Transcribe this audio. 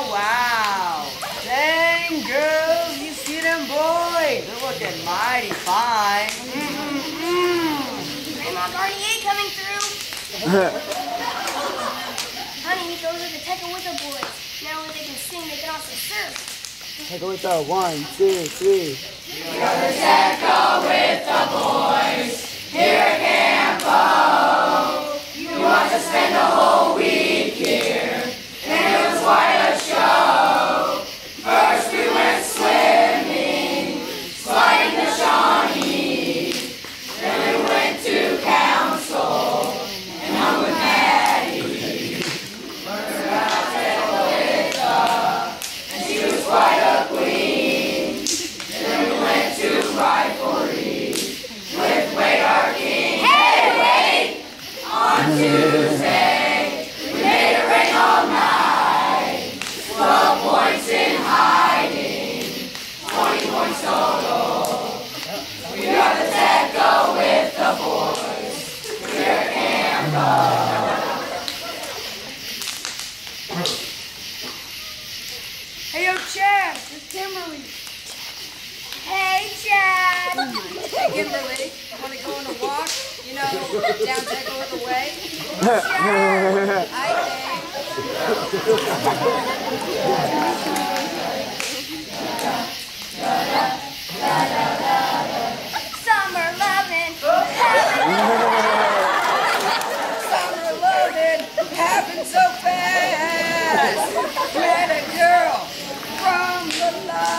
Oh, wow. Dang, girls, you see them boys? They're looking mighty fine. Mm-hmm. Grandma Garnier coming through. Honey, those are the Tekakwitha boys. Not only they can sing, they can also surf. Take a look at one, two, three. Hey, yo, Chad, it's Kimberly. Hey, Chad. Kimberly, down Tekakwitha way? Summer loving. Summer loving happened so fast. Met a girl from the line.